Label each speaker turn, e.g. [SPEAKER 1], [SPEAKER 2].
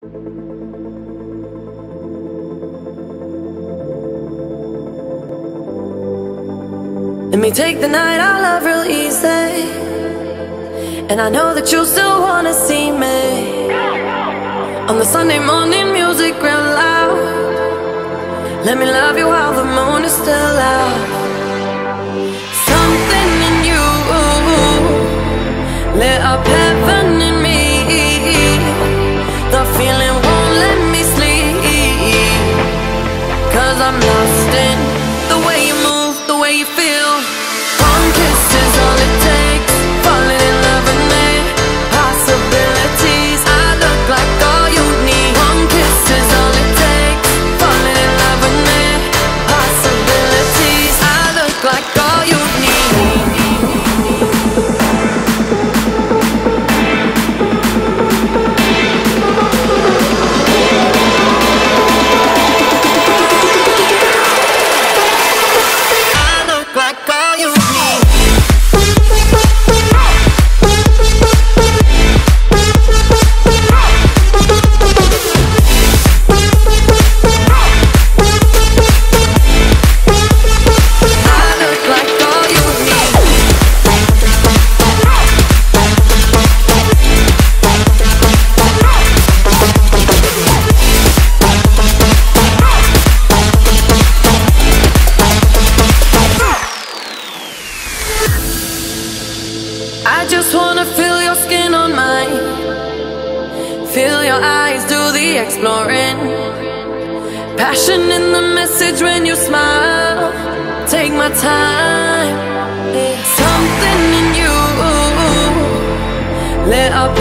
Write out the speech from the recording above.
[SPEAKER 1] Let me take the night I love real easy. And I know that you still wanna see me. On the Sunday morning, music real loud. Let me love you while the moon is still out. I'm lost in the way you move, the way you feel. Feel your eyes do the exploring. Passion in the message when you smile. Take my time. Something in you lit up